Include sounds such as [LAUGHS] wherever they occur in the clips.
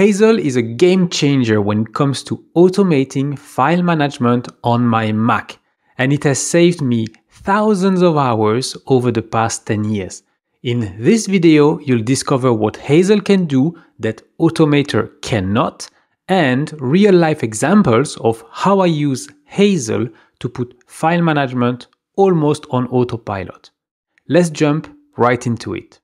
Hazel is a game changer when it comes to automating file management on my Mac, and it has saved me thousands of hours over the past 10 years. In this video, you'll discover what Hazel can do that Automator cannot, and real life examples of how I use Hazel to put file management almost on autopilot. Let's jump right into it.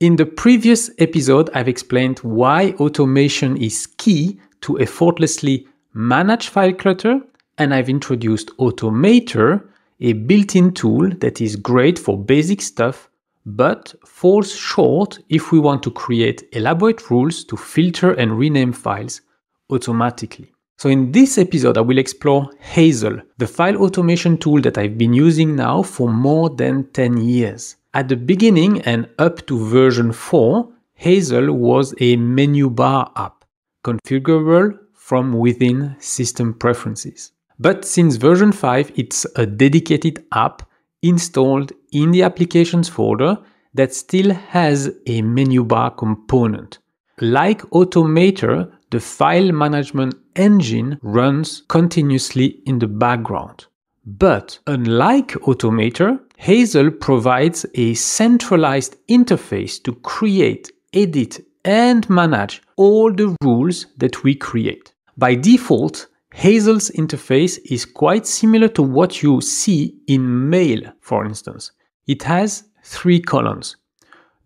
In the previous episode, I've explained why automation is key to effortlessly manage file clutter, and I've introduced Automator, a built-in tool that is great for basic stuff, but falls short if we want to create elaborate rules to filter and rename files automatically. So in this episode, I will explore Hazel, the file automation tool that I've been using now for more than 10 years. At the beginning and up to version 4, Hazel was a menu bar app, configurable from within system preferences. But since version 5, it's a dedicated app installed in the applications folder that still has a menu bar component. Like Automator, the file management engine runs continuously in the background. But unlike Automator, Hazel provides a centralized interface to create, edit, and manage all the rules that we create. By default, Hazel's interface is quite similar to what you see in Mail, for instance. It has three columns.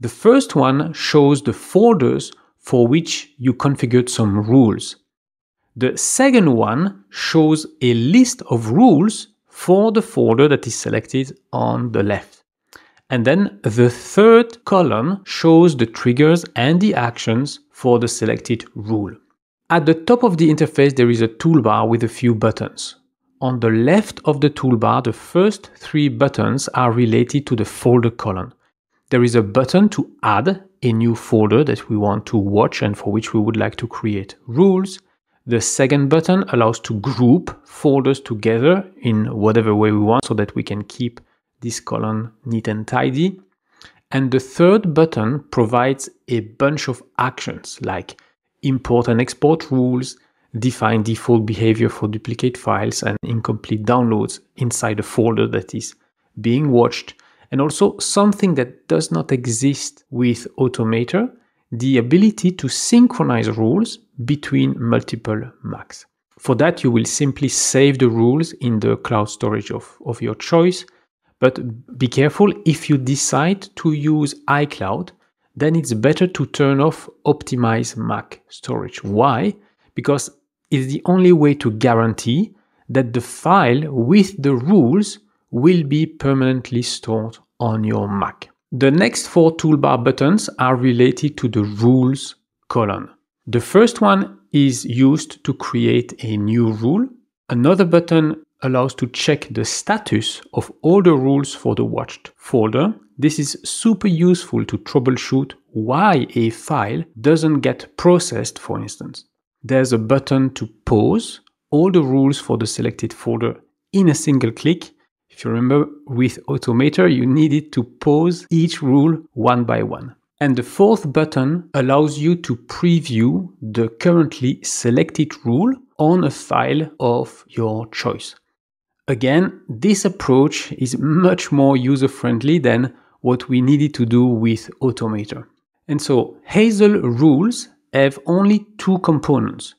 The first one shows the folders for which you configured some rules. The second one shows a list of rules for the folder that is selected on the left. And then the third column shows the triggers and the actions for the selected rule. At the top of the interface, there is a toolbar with a few buttons. On the left of the toolbar, the first three buttons are related to the folder column. There is a button to add a new folder that we want to watch and for which we would like to create rules. The second button allows to group folders together in whatever way we want so that we can keep this column neat and tidy. And the third button provides a bunch of actions like import and export rules, define default behavior for duplicate files and incomplete downloads inside a folder that is being watched, and also something that does not exist with Automator, the ability to synchronize rules between multiple Macs. For that, you will simply save the rules in the cloud storage of, of your choice. But be careful if you decide to use iCloud, then it's better to turn off Optimize Mac storage. Why? Because it's the only way to guarantee that the file with the rules will be permanently stored on your Mac. The next four toolbar buttons are related to the rules column. The first one is used to create a new rule. Another button allows to check the status of all the rules for the watched folder. This is super useful to troubleshoot why a file doesn't get processed, for instance. There's a button to pause all the rules for the selected folder in a single click. If you remember with Automator, you needed to pause each rule one by one. And the fourth button allows you to preview the currently selected rule on a file of your choice. Again, this approach is much more user-friendly than what we needed to do with Automator. And so Hazel rules have only two components,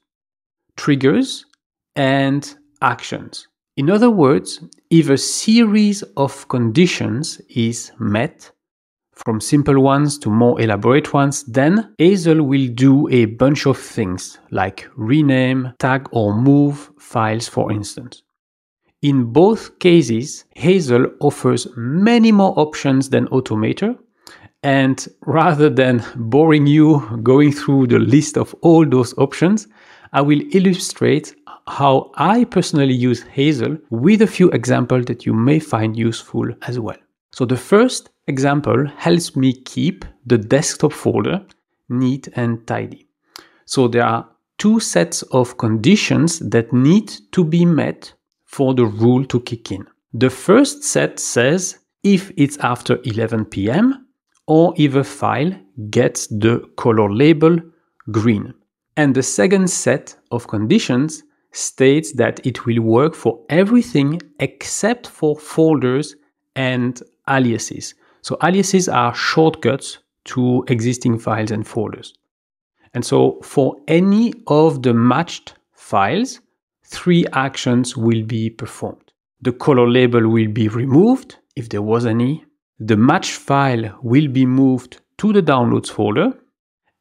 triggers and actions. In other words, if a series of conditions is met, from simple ones to more elaborate ones, then Hazel will do a bunch of things like rename, tag or move files for instance. In both cases, Hazel offers many more options than Automator and rather than boring you going through the list of all those options, I will illustrate how I personally use Hazel with a few examples that you may find useful as well. So the first example helps me keep the desktop folder neat and tidy. So there are two sets of conditions that need to be met for the rule to kick in. The first set says if it's after 11 p.m. or if a file gets the color label green. And the second set of conditions states that it will work for everything except for folders and aliases. So aliases are shortcuts to existing files and folders. And so for any of the matched files, three actions will be performed. The color label will be removed, if there was any. The match file will be moved to the downloads folder.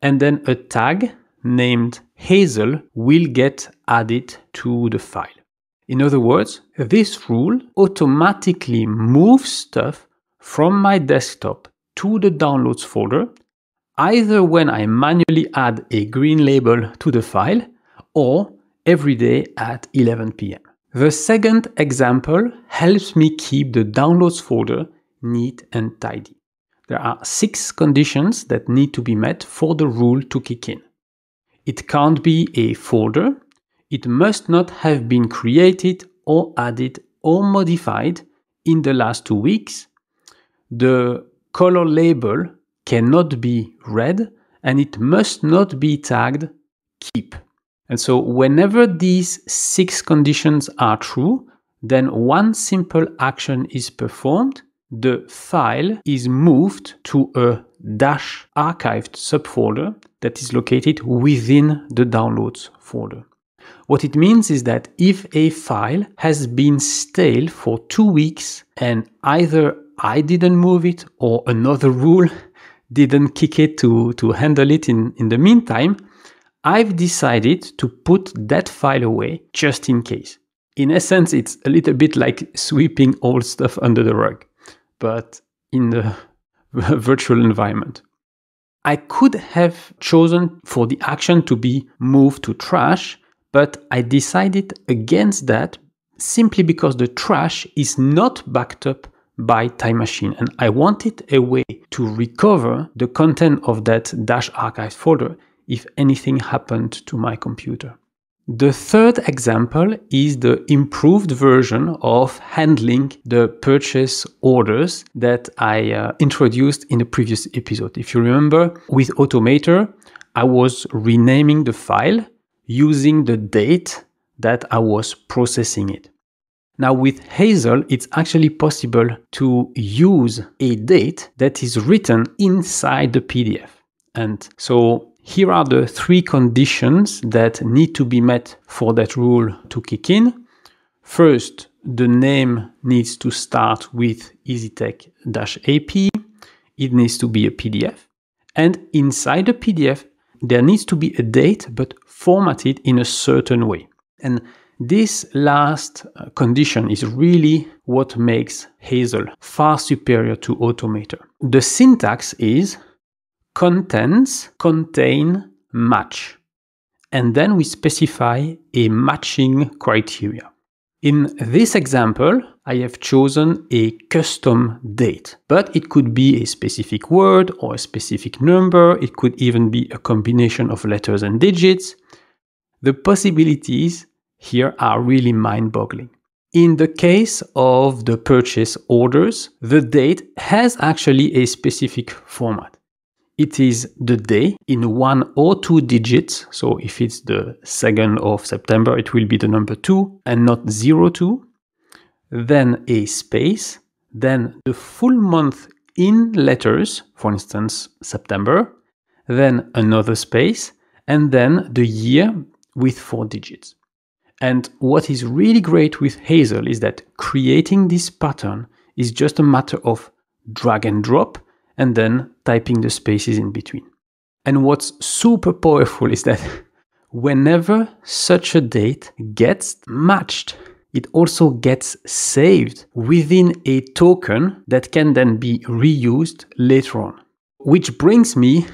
And then a tag named Hazel will get added to the file. In other words, this rule automatically moves stuff from my desktop to the downloads folder, either when I manually add a green label to the file or every day at 11 pm. The second example helps me keep the downloads folder neat and tidy. There are six conditions that need to be met for the rule to kick in. It can't be a folder, it must not have been created or added or modified in the last two weeks. The color label cannot be red and it must not be tagged keep. And so whenever these six conditions are true, then one simple action is performed. The file is moved to a dash archived subfolder that is located within the downloads folder. What it means is that if a file has been stale for two weeks and either I didn't move it or another rule [LAUGHS] didn't kick it to, to handle it in, in the meantime, I've decided to put that file away just in case. In essence, it's a little bit like sweeping old stuff under the rug, but in the [LAUGHS] virtual environment. I could have chosen for the action to be moved to trash, but I decided against that simply because the trash is not backed up by Time Machine and I wanted a way to recover the content of that dash archive folder if anything happened to my computer. The third example is the improved version of handling the purchase orders that I uh, introduced in the previous episode. If you remember, with Automator, I was renaming the file using the date that I was processing it. Now with Hazel, it's actually possible to use a date that is written inside the PDF. And so here are the three conditions that need to be met for that rule to kick in. First, the name needs to start with EasyTech-AP. It needs to be a PDF. And inside the PDF, there needs to be a date, but formatted in a certain way. And this last uh, condition is really what makes Hazel far superior to Automator. The syntax is contents contain match. And then we specify a matching criteria. In this example, I have chosen a custom date, but it could be a specific word or a specific number. It could even be a combination of letters and digits. The possibilities here are really mind boggling. In the case of the purchase orders, the date has actually a specific format it is the day in one or two digits. So if it's the 2nd of September, it will be the number 2 and not 02. Then a space, then the full month in letters, for instance, September, then another space, and then the year with four digits. And what is really great with Hazel is that creating this pattern is just a matter of drag and drop and then typing the spaces in between. And what's super powerful is that [LAUGHS] whenever such a date gets matched, it also gets saved within a token that can then be reused later on. Which brings me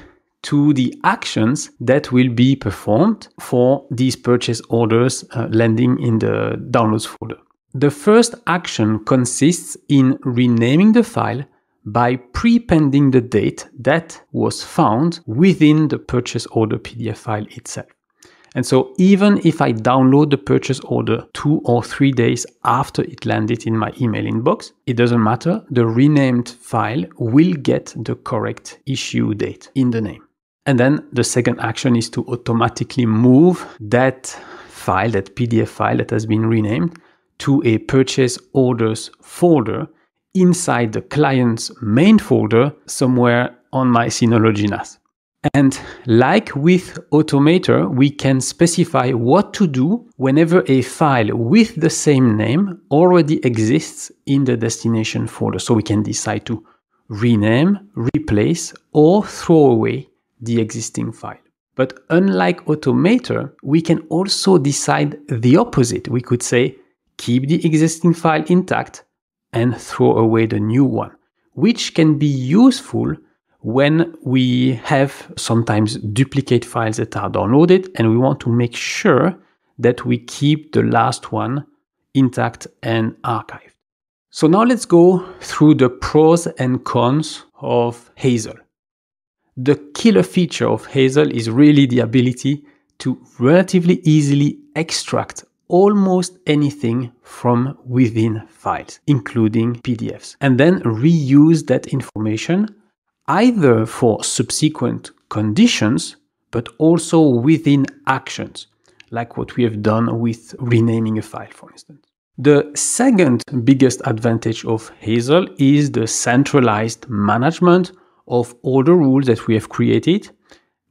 to the actions that will be performed for these purchase orders uh, landing in the downloads folder. The first action consists in renaming the file by prepending the date that was found within the purchase order PDF file itself. And so even if I download the purchase order two or three days after it landed in my email inbox, it doesn't matter. The renamed file will get the correct issue date in the name. And then the second action is to automatically move that file, that PDF file that has been renamed, to a purchase orders folder inside the client's main folder somewhere on my Synology NAS. And like with Automator, we can specify what to do whenever a file with the same name already exists in the destination folder. So we can decide to rename, replace, or throw away the existing file. But unlike Automator, we can also decide the opposite. We could say, keep the existing file intact and throw away the new one, which can be useful when we have sometimes duplicate files that are downloaded and we want to make sure that we keep the last one intact and archived. So now let's go through the pros and cons of Hazel. The killer feature of Hazel is really the ability to relatively easily extract almost anything from within files, including PDFs, and then reuse that information either for subsequent conditions, but also within actions, like what we have done with renaming a file, for instance. The second biggest advantage of Hazel is the centralized management of all the rules that we have created,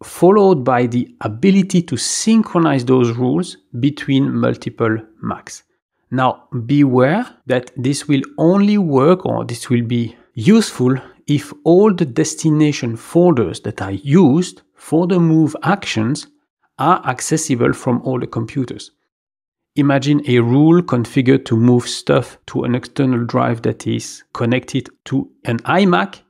followed by the ability to synchronize those rules between multiple Macs. Now, beware that this will only work or this will be useful if all the destination folders that are used for the move actions are accessible from all the computers. Imagine a rule configured to move stuff to an external drive that is connected to an iMac.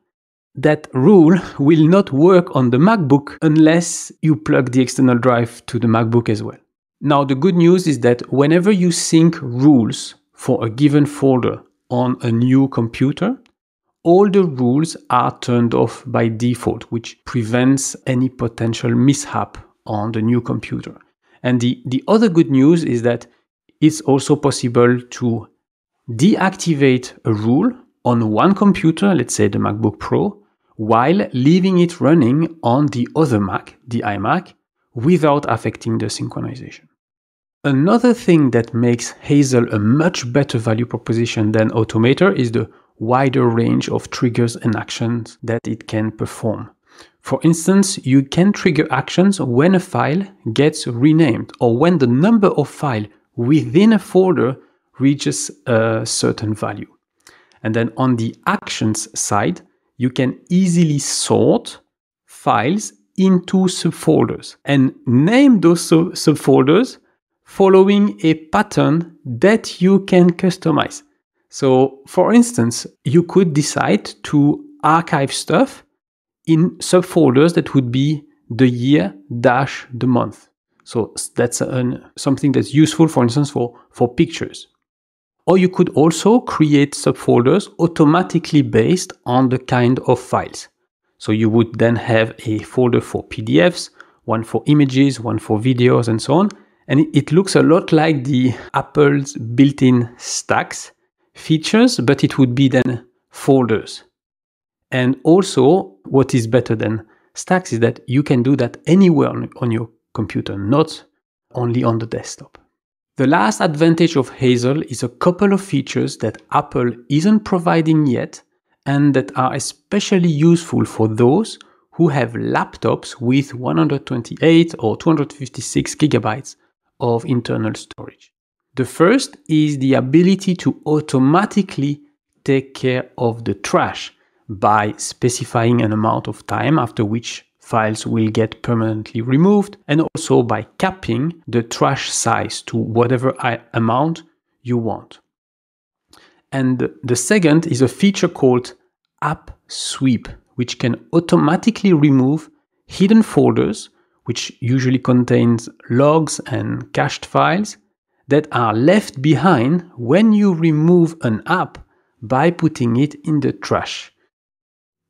That rule will not work on the MacBook unless you plug the external drive to the MacBook as well. Now, the good news is that whenever you sync rules for a given folder on a new computer, all the rules are turned off by default, which prevents any potential mishap on the new computer. And the, the other good news is that it's also possible to deactivate a rule on one computer, let's say the MacBook Pro, while leaving it running on the other Mac, the iMac, without affecting the synchronization. Another thing that makes Hazel a much better value proposition than Automator is the wider range of triggers and actions that it can perform. For instance, you can trigger actions when a file gets renamed or when the number of files within a folder reaches a certain value. And then on the actions side, you can easily sort files into subfolders and name those subfolders following a pattern that you can customize. So, for instance, you could decide to archive stuff in subfolders that would be the year dash the month. So that's an, something that's useful, for instance, for, for pictures. Or you could also create subfolders automatically based on the kind of files. So you would then have a folder for PDFs, one for images, one for videos, and so on. And it looks a lot like the Apple's built-in stacks features, but it would be then folders. And also, what is better than stacks is that you can do that anywhere on, your computer, not only on the desktop. The last advantage of Hazel is a couple of features that Apple isn't providing yet and that are especially useful for those who have laptops with 128 or 256 gigabytes of internal storage. The first is the ability to automatically take care of the trash by specifying an amount of time after which files will get permanently removed and also by capping the trash size to whatever amount you want. And the second is a feature called App Sweep, which can automatically remove hidden folders, which usually contains logs and cached files, that are left behind when you remove an app by putting it in the trash.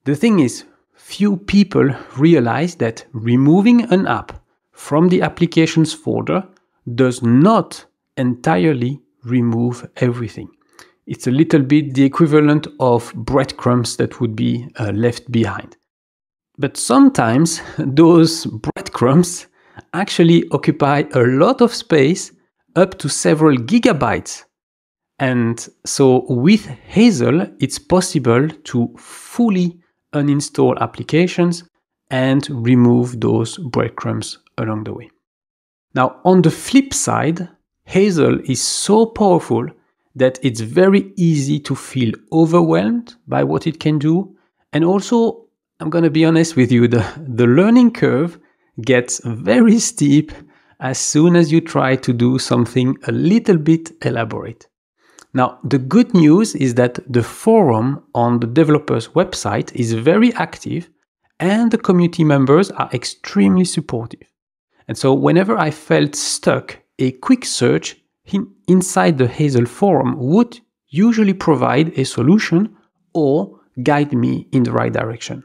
The thing is, few people realize that removing an app from the applications folder does not entirely remove everything. It's a little bit the equivalent of breadcrumbs that would be uh, left behind. But sometimes [LAUGHS] those breadcrumbs actually occupy a lot of space, up to several gigabytes. And so with Hazel, it's possible to fully uninstall applications and remove those breadcrumbs along the way. Now, on the flip side, Hazel is so powerful that it's very easy to feel overwhelmed by what it can do. And also, I'm going to be honest with you, the, the learning curve gets very [LAUGHS] steep as soon as you try to do something a little bit elaborate. Now, the good news is that the forum on the developer's website is very active and the community members are extremely supportive. And so, whenever I felt stuck, a quick search in, inside the Hazel forum would usually provide a solution or guide me in the right direction.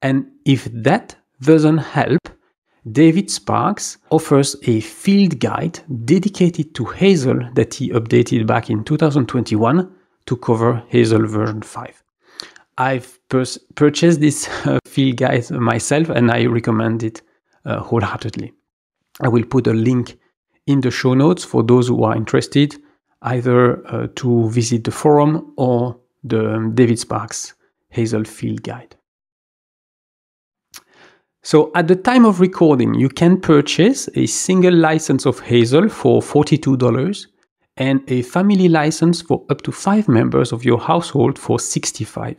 And if that doesn't help, David Sparks offers a field guide dedicated to Hazel that he updated back in 2021 to cover Hazel version 5. I've purchased this uh, field guide myself and I recommend it uh, wholeheartedly. I will put a link in the show notes for those who are interested, either uh, to visit the forum or the um, David Sparks Hazel field guide. So at the time of recording, you can purchase a single license of Hazel for $42 and a family license for up to five members of your household for $65.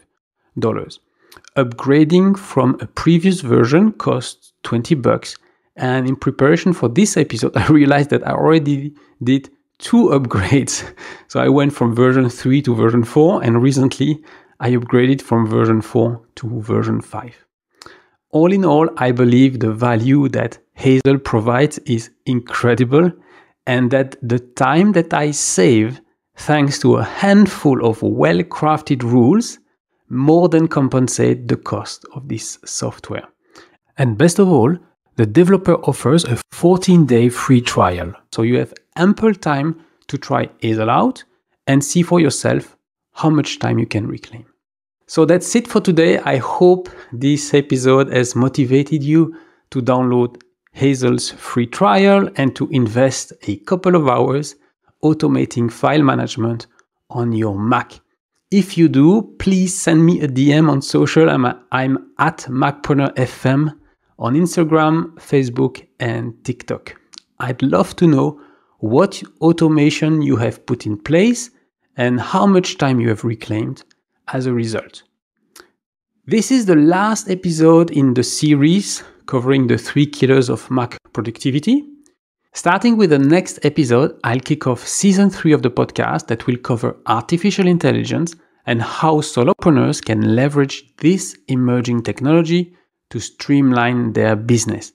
Upgrading from a previous version costs 20 bucks. And in preparation for this episode, [LAUGHS] I realized that I already did two upgrades. [LAUGHS] So I went from version 3 to version 4, and recently I upgraded from version 4 to version 5 all in all, I believe the value that Hazel provides is incredible and that the time that I save thanks to a handful of well crafted rules more than compensate the cost of this software. And best of all, the developer offers a 14 day free trial. So you have ample time to try Hazel out and see for yourself how much time you can reclaim. So that's it for today. I hope this episode has motivated you to download Hazel's free trial and to invest a couple of hours automating file management on your Mac. If you do, please send me a DM on social. I'm, a, I'm at MacpreneurFM on Instagram, Facebook, and TikTok. I'd love to know what automation you have put in place and how much time you have reclaimed as a result. This is the last episode in the series covering the three killers of Mac productivity. Starting with the next episode, I'll kick off season three of the podcast that will cover artificial intelligence and how solopreneurs can leverage this emerging technology to streamline their business.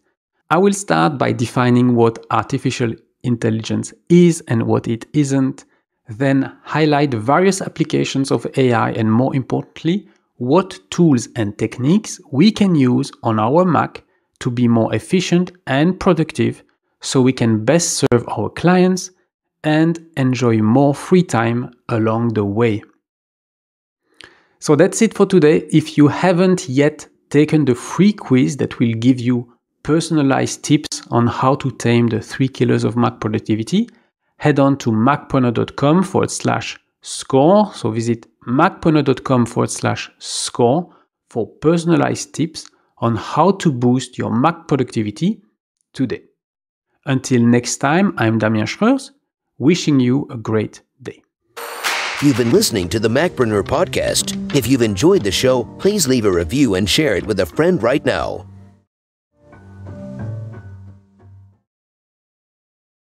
I will start by defining what artificial intelligence is and what it isn't, then highlight various applications of AI and more importantly, what tools and techniques we can use on our Mac to be more efficient and productive so we can best serve our clients and enjoy more free time along the way. So that's it for today. If you haven't yet taken the free quiz that will give you personalized tips on how to tame the three killers of Mac productivity, head on to macpreneur.com forward slash score. So visit macpreneur.com forward slash score for personalized tips on how to boost your Mac productivity today. Until next time, I'm Damien Schreurs, wishing you a great day. You've been listening to the Macpreneur podcast. If you've enjoyed the show, please leave a review and share it with a friend right now.